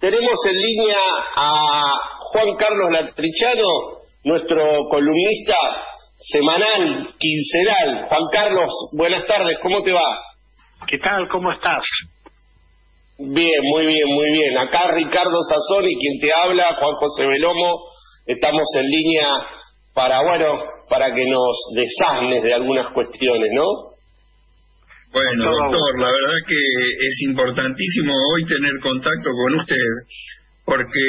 tenemos en línea a Juan Carlos Latrichano, nuestro columnista semanal, quincenal. Juan Carlos, buenas tardes, ¿cómo te va? ¿Qué tal? ¿Cómo estás? Bien, muy bien, muy bien. Acá Ricardo Sassoni, quien te habla, Juan José Belomo, estamos en línea para, bueno, para que nos desasnes de algunas cuestiones, ¿no? Bueno, doctor, la verdad que es importantísimo hoy tener contacto con usted, porque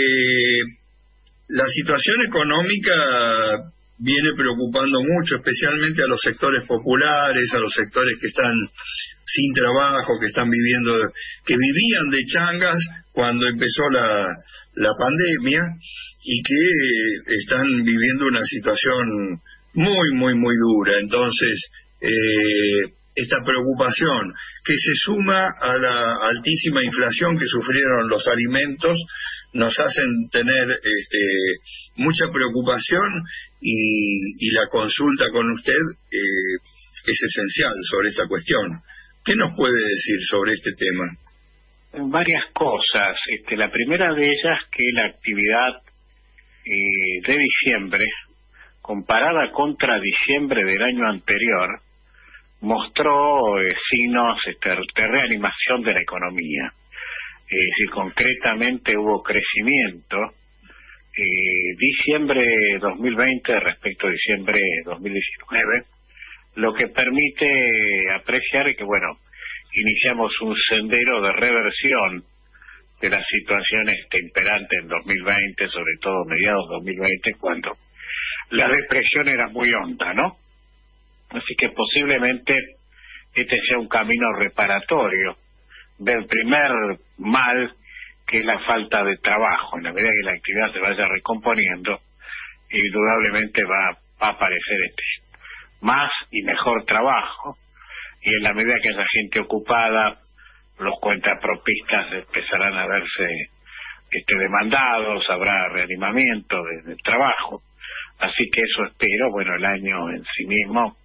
la situación económica viene preocupando mucho, especialmente a los sectores populares, a los sectores que están sin trabajo, que están viviendo, que vivían de changas cuando empezó la, la pandemia y que están viviendo una situación muy, muy, muy dura. Entonces, eh, esta preocupación que se suma a la altísima inflación que sufrieron los alimentos nos hacen tener este, mucha preocupación y, la consulta con usted eh, es esencial sobre esta cuestión. ¿Qué nos puede decir sobre este tema? Varias cosas. Este, la primera de ellas que la actividad eh, de diciembre, comparada contra diciembre del año anterior, mostró eh, signos este, de reanimación de la economía. Es decir, concretamente hubo crecimiento eh, diciembre 2020 respecto a diciembre 2019, lo que permite apreciar que, bueno, iniciamos un sendero de reversión de la situación este, imperante en 2020, sobre todo mediados 2020, cuando la depresión era muy honda, ¿no? Así que posiblemente este sea un camino reparatorio del primer mal que es la falta de trabajo. En la medida que la actividad se vaya recomponiendo, indudablemente va, a aparecer este más y mejor trabajo. Y en la medida que haya gente ocupada, los cuentapropistas empezarán a verse este, demandados, habrá reanimamiento del trabajo. Así que eso espero, bueno, el año en sí mismo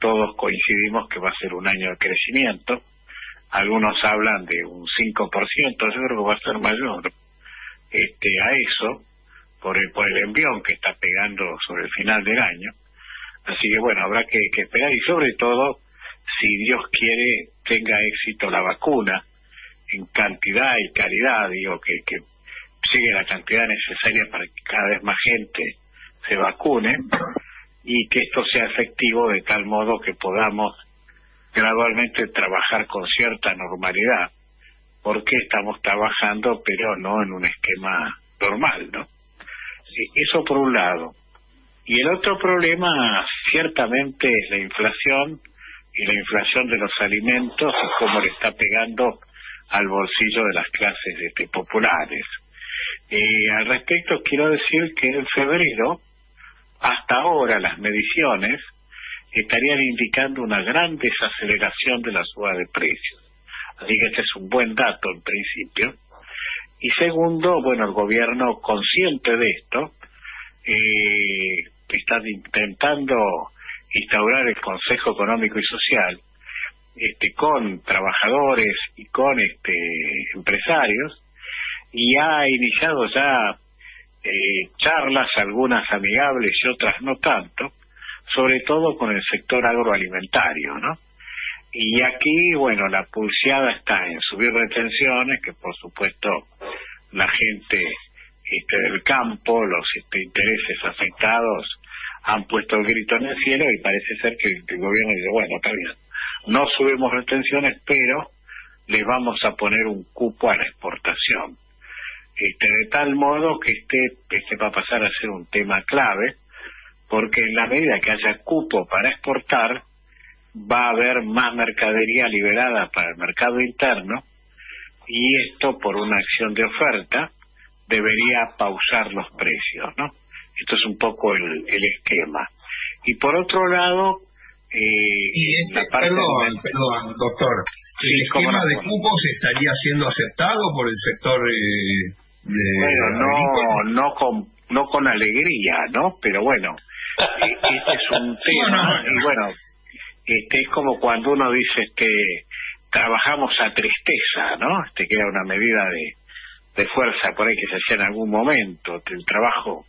todos coincidimos que va a ser un año de crecimiento. Algunos hablan de un 5%, yo creo que va a ser mayor este, a eso, por el, por el envión que está pegando sobre el final del año. Así que bueno, habrá que, esperar y sobre todo, si Dios quiere, tenga éxito la vacuna en cantidad y calidad, digo, que, que sigue la cantidad necesaria para que cada vez más gente se vacune y que esto sea efectivo de tal modo que podamos gradualmente trabajar con cierta normalidad, porque estamos trabajando pero no en un esquema normal, ¿no? Eso por un lado. Y el otro problema ciertamente es la inflación y la inflación de los alimentos y cómo le está pegando al bolsillo de las clases este, populares. Eh, al respecto quiero decir que en febrero hasta ahora las mediciones estarían indicando una gran desaceleración de la suba de precios. Así que este es un buen dato en principio. Y segundo, bueno, el gobierno consciente de esto eh, está intentando instaurar el Consejo Económico y Social este, con trabajadores y con este, empresarios y ha iniciado ya eh, charlas, algunas amigables y otras no tanto, sobre todo con el sector agroalimentario, ¿no? Y aquí, bueno, la pulseada está en subir retenciones, que por supuesto la gente este, del campo, los este, intereses afectados han puesto el grito en el cielo y parece ser que el gobierno dice, bueno, está bien, no subimos retenciones, pero le vamos a poner un cupo a la exportación este, de tal modo que este, este va a pasar a ser un tema clave, porque en la medida que haya cupo para exportar, va a haber más mercadería liberada para el mercado interno y esto por una acción de oferta debería pausar los precios, ¿no? Esto es un poco el, el esquema. Y por otro lado, eh, y este, perdón, perdón, doctor, ¿el esquema de cupos estaría siendo aceptado por el sector eh, bueno, no, no con, no con alegría, ¿no? Pero bueno, e, este es un tema, y bueno, este es como cuando uno dice, este, trabajamos a tristeza, ¿no? Este que era una medida de, de fuerza por ahí que se hacía en algún momento, el trabajo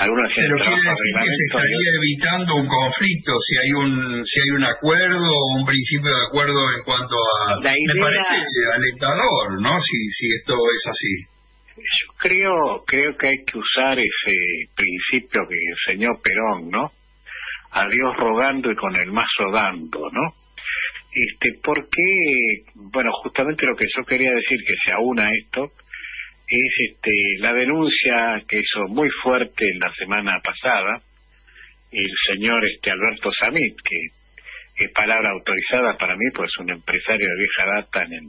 algunas pero quiere decir que se estaría evitando un conflicto si hay un si hay un acuerdo o un principio de acuerdo en cuanto a me parece alentador no si si esto es así yo creo creo que hay que usar ese principio que enseñó Perón no a Dios rogando y con el mazo dando no este porque bueno justamente lo que yo quería decir que se aúna esto es este, la denuncia que hizo muy fuerte la semana pasada el señor este Alberto Samit, que es palabra autorizada para mí, pues es un empresario de vieja data en el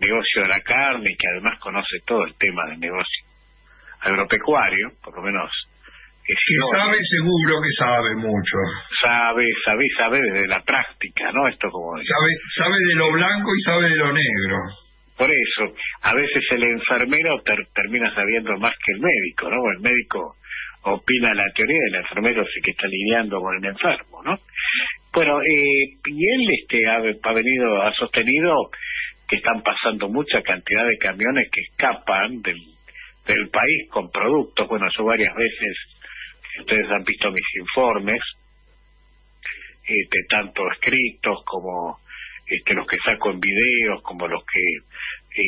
negocio de la carne y que además conoce todo el tema del negocio agropecuario, por lo menos. Que, sabe seguro que sabe mucho. Sabe, sabe, sabe desde la práctica, ¿no? Esto como... Sabe, sabe de lo blanco y sabe de lo negro. Por eso, a veces el enfermero termina sabiendo más que el médico, ¿no? El médico opina la teoría y el enfermero sí que está lidiando con el enfermo, ¿no? Bueno, eh, y él este, ha, venido, ha sostenido que están pasando mucha cantidad de camiones que escapan del, del país con productos. Bueno, yo varias veces, ustedes han visto mis informes, este, tanto escritos como este, los que saco en videos, como los que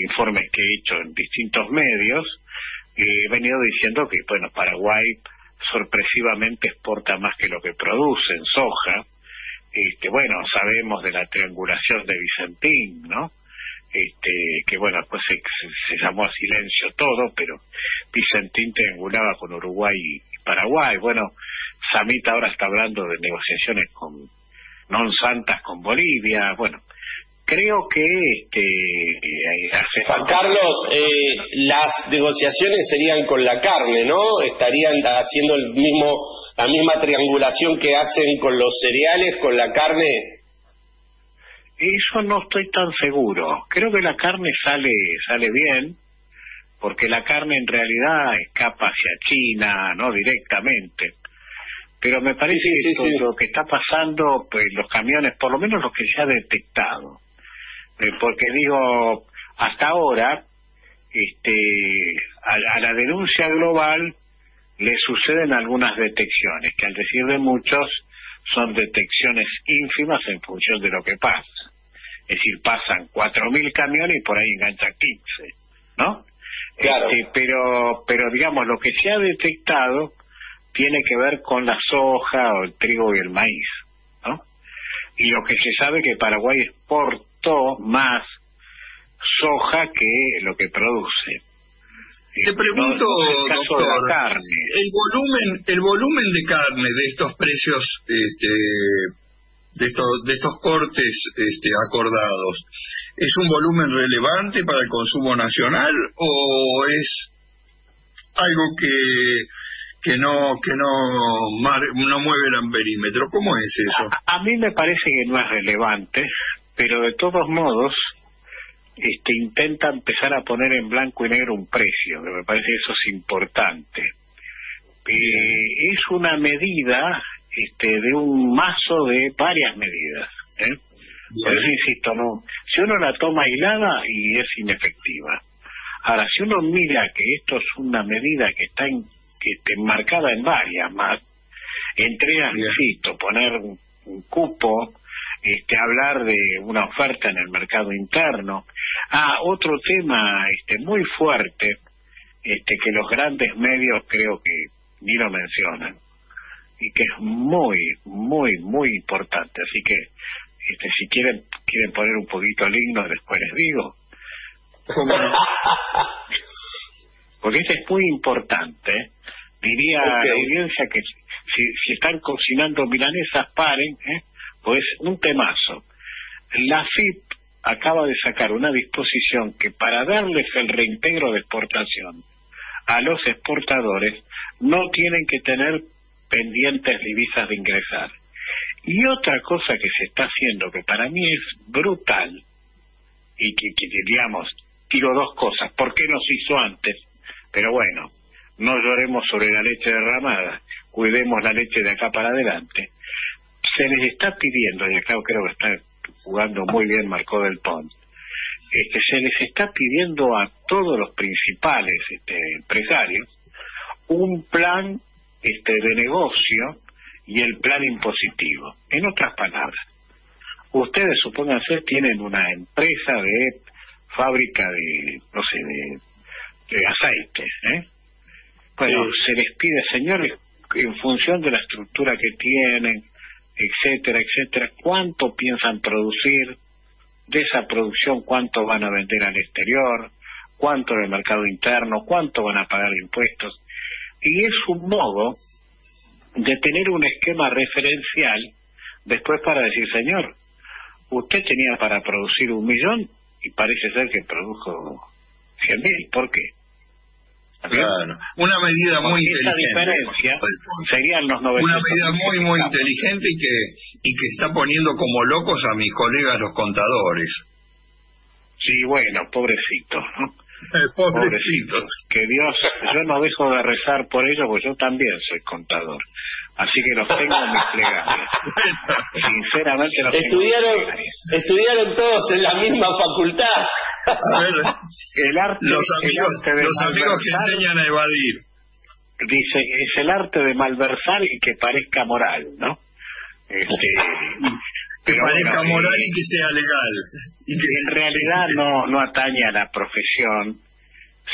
informes que he hecho en distintos medios, he venido diciendo que, bueno, Paraguay sorpresivamente exporta más que lo que produce en soja. Este, bueno, sabemos de la triangulación de Vicentín, ¿no? Este, que bueno, después se, se, llamó a silencio todo, pero Vicentín triangulaba con Uruguay y Paraguay. Bueno, Samita ahora está hablando de negociaciones con non santas con Bolivia. Bueno, creo que este, hace Juan Carlos eh, las negociaciones serían con la carne no estarían haciendo el mismo la misma triangulación que hacen con los cereales con la carne eso no estoy tan seguro. Creo que la carne sale sale bien porque la carne en realidad escapa hacia China no directamente. Pero me parece que lo que está pasando pues los camiones por lo menos los que se ha detectado eh, porque digo, hasta ahora, este, a, la denuncia global le suceden algunas detecciones, que al decir de muchos son detecciones ínfimas en función de lo que pasa. Es decir, pasan 4.000 camiones y por ahí enganchan 15, ¿no? Claro. Este, pero, pero digamos, lo que se ha detectado tiene que ver con la soja o el trigo y el maíz, ¿no? Y lo que se sabe que Paraguay exporta más soja que lo que produce. Te pregunto, doctor, el volumen, el volumen de carne de estos precios, este, de estos, de estos cortes este, acordados, ¿es un volumen relevante para el consumo nacional o es algo que que no que no no mueve el amperímetro? ¿Cómo es eso? a, mí me parece que no es relevante pero de todos modos este intenta empezar a poner en blanco y negro un precio, que me parece que eso es importante. Eh, es una medida este, de un mazo de varias medidas. ¿eh? Por eso insisto, no, si uno la toma aislada y es inefectiva. Ahora, si uno mira que esto es una medida que está, en, que está enmarcada en varias más, entre ellas, insisto, poner un cupo este, hablar de una oferta en el mercado interno. Ah, otro tema este, muy fuerte, este, que los grandes medios creo que ni lo mencionan, y que es muy, muy, muy importante. Así que, este, si quieren, quieren poner un poquito el himno, después les digo. Porque este es muy importante. Diría a la audiencia que si, si están cocinando milanesas, paren, ¿eh? pues un temazo. La FIP acaba de sacar una disposición que para darles el reintegro de exportación a los exportadores no tienen que tener pendientes divisas de ingresar. Y otra cosa que se está haciendo que para mí es brutal y que, que digamos, tiro dos cosas, ¿por qué no se hizo antes? Pero bueno, no lloremos sobre la leche derramada, cuidemos la leche de acá para adelante se les está pidiendo, y acá creo que está jugando muy bien Marco del Pont, este, se les está pidiendo a todos los principales este, empresarios un plan este, de negocio y el plan impositivo. En otras palabras, ustedes supónganse tienen una empresa de fábrica de, no sé, de, de aceite, ¿eh? Bueno, se les pide, señores, en función de la estructura que tienen, etcétera, etcétera, cuánto piensan producir, de esa producción cuánto van a vender al exterior, cuánto en el mercado interno, cuánto van a pagar impuestos. Y es un modo de tener un esquema referencial después para decir, señor, usted tenía para producir un millón y parece ser que produjo cien mil. ¿Por qué? Claro, una medida muy inteligente. serían los Una medida muy, muy inteligente y que, y que está poniendo como locos a mis colegas los contadores. Sí, bueno, pobrecito, ¿no? pobrecito. Que Dios, yo no dejo de rezar por ellos, porque yo también soy contador. Así que los tengo en mis plegarias. Sinceramente los estudiaron, tengo en Estudiaron todos en la misma facultad el arte, los amigos, los amigos que enseñan a evadir. Dice, es el arte de malversar y que parezca moral, ¿no? Este, que parezca moral y que sea legal. Y que en realidad no, no atañe a la profesión,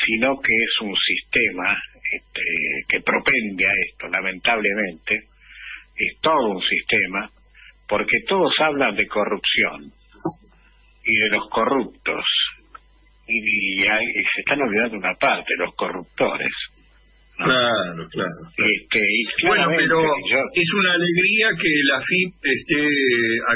sino que es un sistema este, que propende a esto, lamentablemente. Es todo un sistema, porque todos hablan de corrupción y de los corruptos y, se están olvidando una parte, los corruptores. Claro, claro. Este, bueno, pero es una alegría que la FIP esté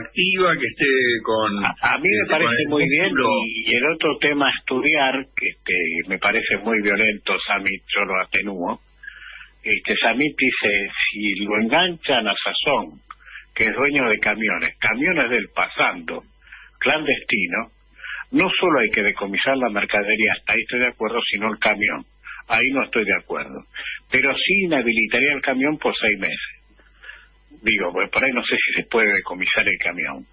activa, que esté con... A, mí me este, parece muy bien y, el otro tema a estudiar, que este, me parece muy violento, Samit, yo lo atenúo, este, Samit dice, si lo enganchan a Sazón, que es dueño de camiones, camiones del pasando, clandestino, no solo hay que decomisar la mercadería, hasta ahí estoy de acuerdo, sino el camión. Ahí no estoy de acuerdo. Pero sí inhabilitaría el camión por seis meses. Digo, pues por ahí no sé si se puede decomisar el camión.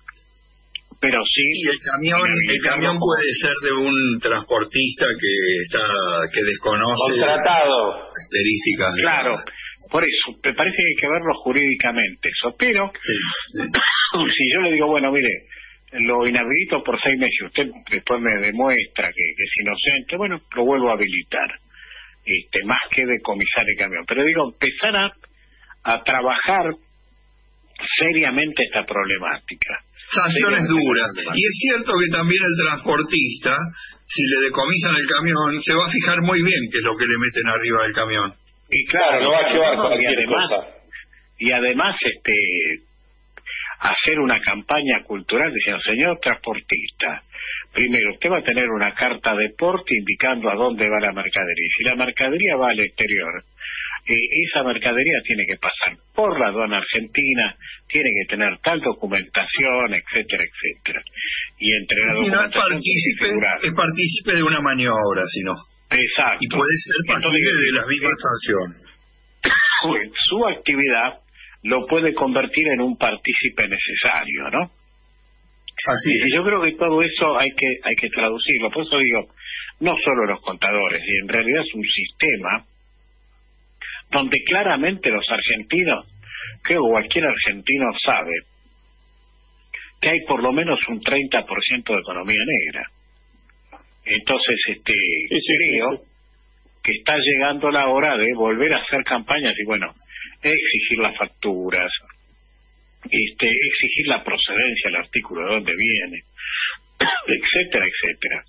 Pero sí. Y el camión, el camión puede ser de un transportista que está que desconoce contratado características. Claro. Por eso, me parece que hay que verlo jurídicamente eso. Pero, si yo le digo, bueno, mire, lo inhabilito por seis meses. Usted después me demuestra que, es inocente, bueno, lo vuelvo a habilitar. Este, más que decomisar el camión. Pero digo, empezar a, a trabajar seriamente esta problemática. Sanciones duras. Y es cierto que también el transportista, si le decomisan el camión, se va a fijar muy bien qué es lo que le meten arriba del camión. Y claro, no va a llevar cualquier además, cosa. Y además, este, hacer una campaña cultural diciendo, señor transportista, primero usted va a tener una carta de porte indicando a dónde va la mercadería. Si la mercadería va al exterior, eh, esa mercadería tiene que pasar por la aduana argentina, tiene que tener tal documentación, etcétera, etcétera. Y entre la documentación que participe de una maniobra, si no. Exacto. Y puede ser partible de las mismas sanciones. Su actividad lo puede convertir en un partícipe necesario, ¿no? Así y yo creo que todo eso hay que hay que traducirlo. Por eso digo, no solo los contadores, y en realidad es un sistema donde claramente los argentinos, creo que cualquier argentino sabe que hay por lo menos un 30% de economía negra. Entonces, este, creo que está llegando la hora de volver a hacer campañas y bueno, exigir las facturas, este, exigir la procedencia del artículo de dónde viene, etcétera, etcétera.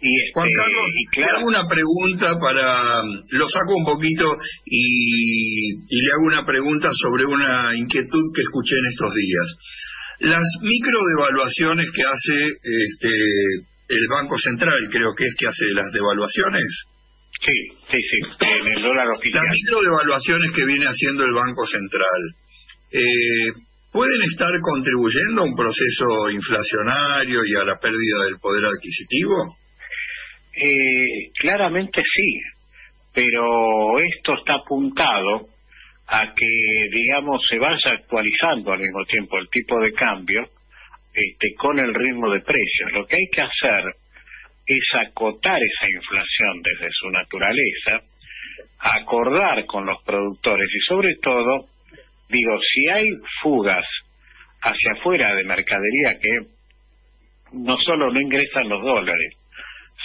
Y este, Juan Carlos, le hago una pregunta para, lo saco un poquito y, y le hago una pregunta sobre una inquietud que escuché en estos días. Las microdevaluaciones que hace este, el Banco Central, creo que es que hace las devaluaciones, Sí, sí, sí, en el dólar oficial. Las microdevaluaciones que viene haciendo el Banco Central, eh, ¿pueden estar contribuyendo a un proceso inflacionario y a la pérdida del poder adquisitivo? Eh, claramente sí, pero esto está apuntado a que, digamos, se vaya actualizando al mismo tiempo el tipo de cambio este, con el ritmo de precios. Lo que hay que hacer es acotar esa inflación desde su naturaleza, acordar con los productores y sobre todo, digo, si hay fugas hacia afuera de mercadería que no solo no ingresan los dólares,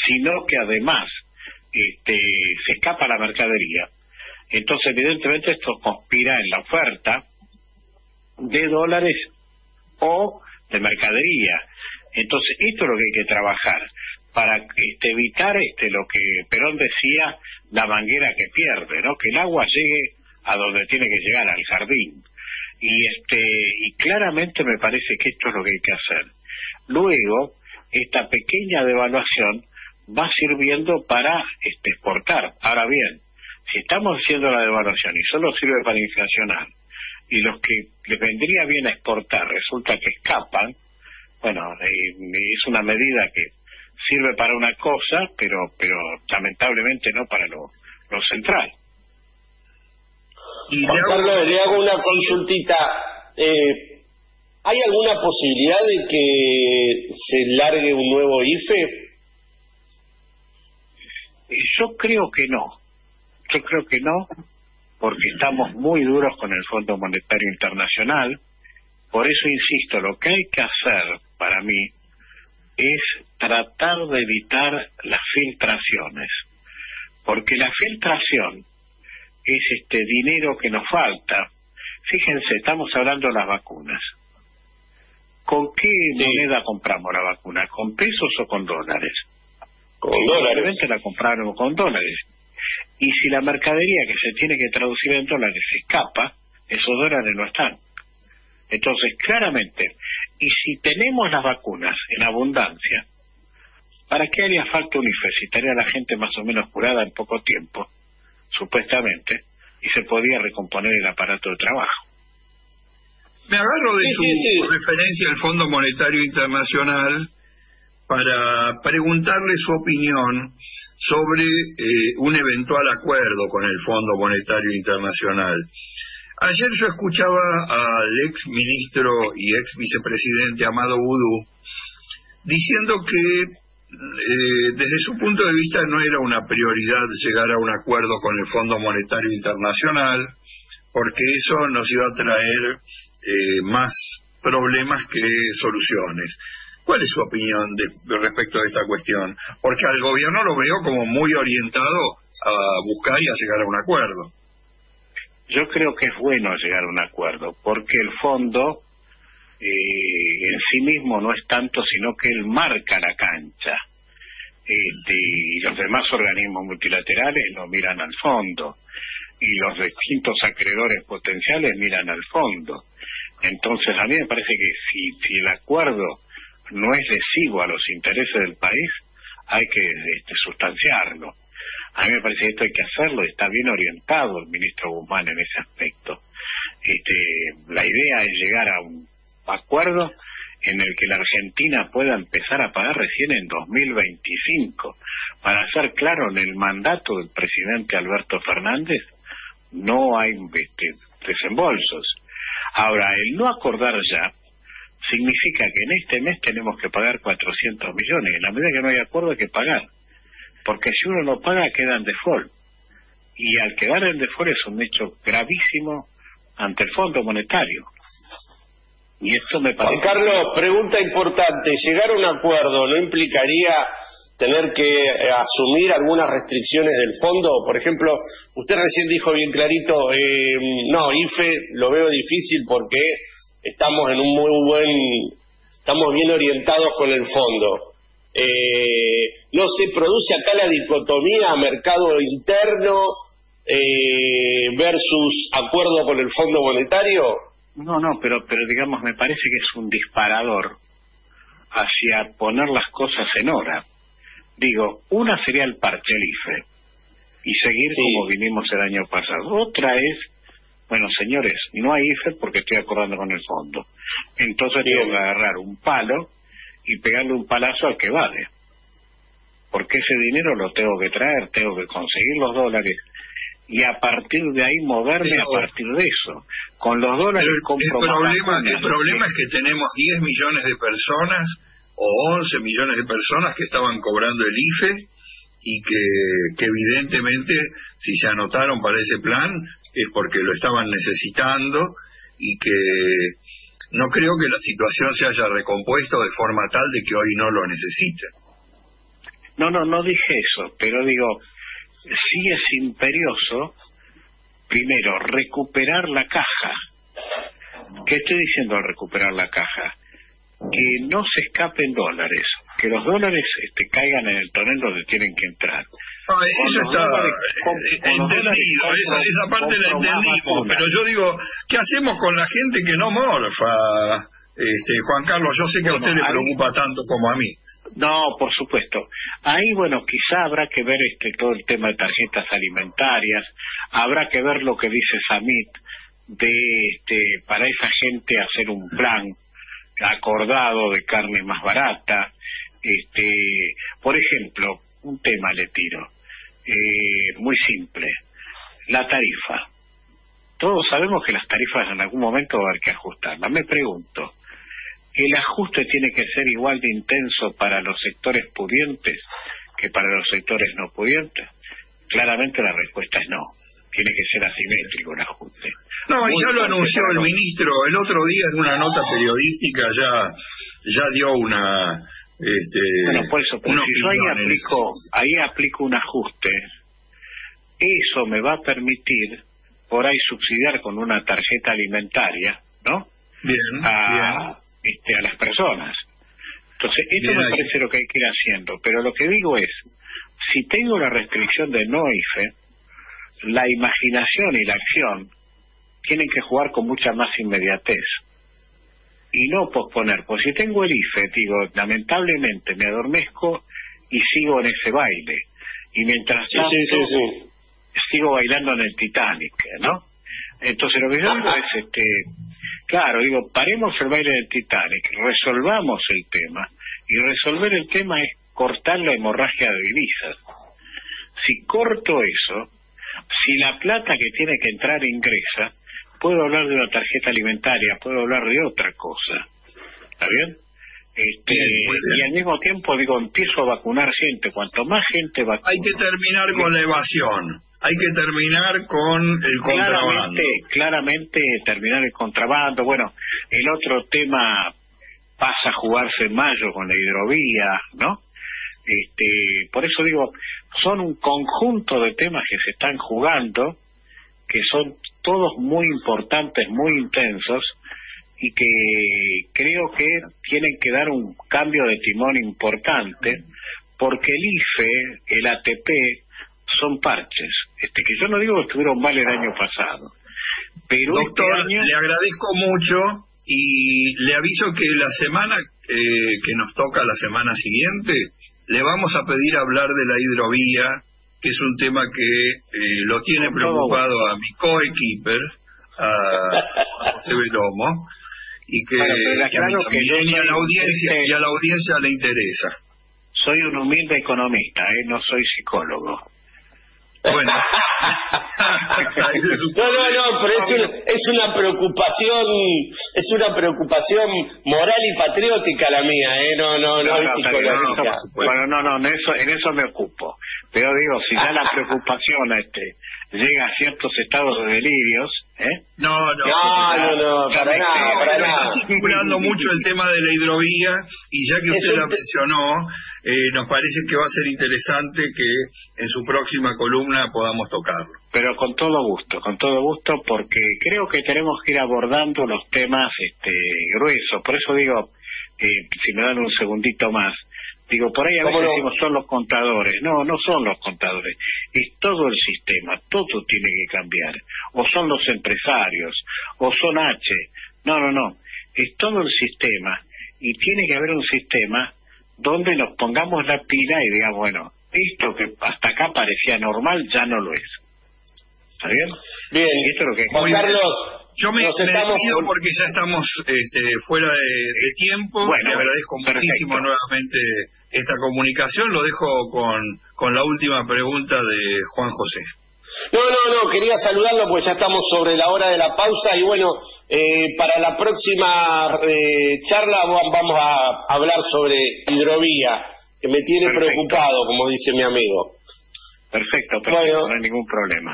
sino que además este, se escapa la mercadería, entonces evidentemente esto conspira en la oferta de dólares o de mercadería. Entonces esto es lo que hay que trabajar para este, evitar este lo que Perón decía la manguera que pierde, ¿no? Que el agua llegue a donde tiene que llegar, al jardín. Y este y claramente me parece que esto es lo que hay que hacer. Luego, esta pequeña devaluación va sirviendo para este, exportar. Ahora bien, si estamos haciendo la devaluación y solo sirve para inflacionar, y los que les vendría bien a exportar resulta que escapan, bueno, eh, es una medida que sirve para una cosa, pero pero lamentablemente no para lo, lo central. Y Juan Carlos, le hago una consultita. Eh, ¿Hay alguna posibilidad de que se largue un nuevo IFE? Yo creo que no. Yo creo que no, porque estamos muy duros con el Fondo Monetario Internacional. Por eso insisto, lo que hay que hacer para mí es tratar de evitar las filtraciones, porque la filtración es este dinero que nos falta. Fíjense, estamos hablando de las vacunas. ¿Con qué moneda compramos la vacuna? ¿Con pesos o con dólares? Con dólares. la compraron con dólares. Y si la mercadería que se tiene que traducir en dólares se escapa, esos dólares no están. Entonces, claramente, y si tenemos las vacunas en abundancia, ¿para qué haría falta un IFE si estaría la gente más o menos curada en poco tiempo, supuestamente, y se podía recomponer el aparato de trabajo? Me agarro de su referencia al Fondo Monetario Internacional para preguntarle su opinión sobre eh, un eventual acuerdo con el Fondo Monetario Internacional. Ayer yo escuchaba al ex ministro y ex vicepresidente Amado Boudou diciendo que eh, desde su punto de vista no era una prioridad llegar a un acuerdo con el Fondo Monetario Internacional porque eso nos iba a traer eh, más problemas que soluciones. ¿Cuál es su opinión respecto a esta cuestión? Porque al gobierno lo veo como muy orientado a buscar y a llegar a un acuerdo. Yo creo que es bueno llegar a un acuerdo, porque el fondo eh, en sí mismo no es tanto, sino que él marca la cancha. Este, y los demás organismos multilaterales lo miran al fondo, y los distintos acreedores potenciales miran al fondo. Entonces, a mí me parece que si, el acuerdo no es lesivo a los intereses del país, hay que este, sustanciarlo. A mí me parece que esto hay que hacerlo, está bien orientado el ministro Guzmán en ese aspecto. Este, la idea es llegar a un acuerdo en el que la Argentina pueda empezar a pagar recién en 2025. Para ser claro, en el mandato del presidente Alberto Fernández no hay desembolsos. Ahora, el no acordar ya significa que en este mes tenemos que pagar 400 millones. En la medida que no hay acuerdo hay que pagar. Porque si uno no paga, queda en default. Y al quedar en default es un hecho gravísimo ante el Fondo Monetario. Y esto me parece... Juan Carlos, pregunta importante. ¿Llegar a un acuerdo no implicaría tener que eh, asumir algunas restricciones del fondo? Por ejemplo, usted recién dijo bien clarito, eh, no, IFE lo veo difícil porque estamos en un muy buen, estamos bien orientados con el fondo. Eh, no se produce acá la dicotomía mercado interno eh, versus acuerdo con el Fondo Monetario. No, no, pero, pero digamos, me parece que es un disparador hacia poner las cosas en hora. Digo, una sería el parche IFE y seguir como vinimos el año pasado. Otra es bueno, señores, no hay IFE porque estoy acordando con el fondo. Entonces tengo que agarrar un palo y pegarle un palazo al que vale. Porque ese dinero lo tengo que traer, tengo que conseguir los dólares y a partir de ahí moverme a partir de eso. Con los dólares el, problema, el problema es que tenemos 10 millones de personas o 11 millones de personas que estaban cobrando el IFE y que, evidentemente si se anotaron para ese plan es porque lo estaban necesitando y que no creo que la situación se haya recompuesto de forma tal de que hoy no lo necesite. No, no, no dije eso, pero digo, sí es imperioso, primero, recuperar la caja. ¿Qué estoy diciendo al recuperar la caja? Que no se escapen dólares, que los dólares este, caigan en el tonel donde tienen que entrar. Ah, eso está entendido, esa, parte la entendimos, pero yo digo, ¿qué hacemos con la gente que no morfa? Este, Juan Carlos, yo sé que a usted le preocupa tanto como a mí. No, por supuesto. Ahí, bueno, quizá habrá que ver este todo el tema de tarjetas alimentarias, habrá que ver lo que dice Samit de este para esa gente hacer un plan acordado de carne más barata, este, por ejemplo, un tema le tiro, eh, muy simple, la tarifa. Todos sabemos que las tarifas en algún momento va a haber que ajustarlas. Me pregunto, ¿el ajuste tiene que ser igual de intenso para los sectores pudientes que para los sectores no pudientes? Claramente la respuesta es no. Tiene que ser asimétrico el ajuste. No, y ya lo anunció el ministro el otro día en una nota periodística, ya, ya dio una, este, bueno, por eso, pero si yo ahí aplico, ahí aplico un ajuste, eso me va a permitir por ahí subsidiar con una tarjeta alimentaria, ¿no? Bien, a, Este, a las personas. Entonces, esto me parece lo que hay que ir haciendo, pero lo que digo es, si tengo la restricción de no IFE, la imaginación y la acción tienen que jugar con mucha más inmediatez y no posponer. Pues si tengo el IFE, digo, lamentablemente me adormezco y sigo en ese baile. Y mientras tanto, sigo bailando en el Titanic, ¿no? Entonces lo que yo digo es, este, claro, digo, paremos el baile del Titanic, resolvamos el tema. Y resolver el tema es cortar la hemorragia de divisas. Si corto eso, si la plata que tiene que entrar ingresa, puedo hablar de una tarjeta alimentaria, puedo hablar de otra cosa. ¿Está bien? Este, y al mismo tiempo digo, empiezo a vacunar gente. Cuanto más gente vacuna... Hay que terminar con la evasión. Hay que terminar con el contrabando. Claramente, terminar el contrabando. Bueno, el otro tema pasa a jugarse en mayo con la hidrovía, ¿no? Este, por eso digo, son un conjunto de temas que se están jugando, que son todos muy importantes, muy intensos, y que creo que tienen que dar un cambio de timón importante, porque el IFE, el ATP, son parches, este que yo no digo que estuvieron mal el año pasado, pero este Doctor, le agradezco mucho y le aviso que la semana eh, que nos toca, la semana siguiente, le vamos a pedir hablar de la hidrovía que es un tema que eh, lo tiene preocupado a mi coequiper, a José Belomo, y que, a, la audiencia, y a la audiencia le interesa. Soy un humilde economista, ¿eh? no soy psicólogo. Bueno. no, no, no, pero es, es una preocupación, es una preocupación moral y patriótica la mía, ¿eh? No, no, no, es psicológica. bueno, no, no, en eso, en eso me ocupo. Pero digo, si ya la preocupación este llega a ciertos estados de delirios, ¿eh? No, no, no, no, para nada, para nada. Mucho el tema de la hidrovía y ya que usted la mencionó, eh, nos parece que va a ser interesante que en su próxima columna podamos tocarlo. Pero con todo gusto, con todo gusto, porque creo que tenemos que ir abordando los temas este, gruesos. Por eso digo, eh, si me dan un segundito más, Digo, por ahí a veces decimos son los contadores. No, no son los contadores. Es todo el sistema. Todo tiene que cambiar. O son los empresarios. O son H. No, no, no. Es todo el sistema. Y tiene que haber un sistema donde nos pongamos la pila y digamos, bueno, esto que hasta acá parecía normal ya no lo es. ¿Está bien? Bien. esto es lo que... Juan Carlos, yo me, despido porque ya estamos este, fuera de, tiempo. Bueno, Le agradezco muchísimo nuevamente esta comunicación. Lo dejo con, con la última pregunta de Juan José. No, no, no, quería saludarlo porque ya estamos sobre la hora de la pausa y bueno, eh, para la próxima eh, charla vamos a hablar sobre hidrovía, que me tiene preocupado, como dice mi amigo. Perfecto, perfecto, no hay ningún problema.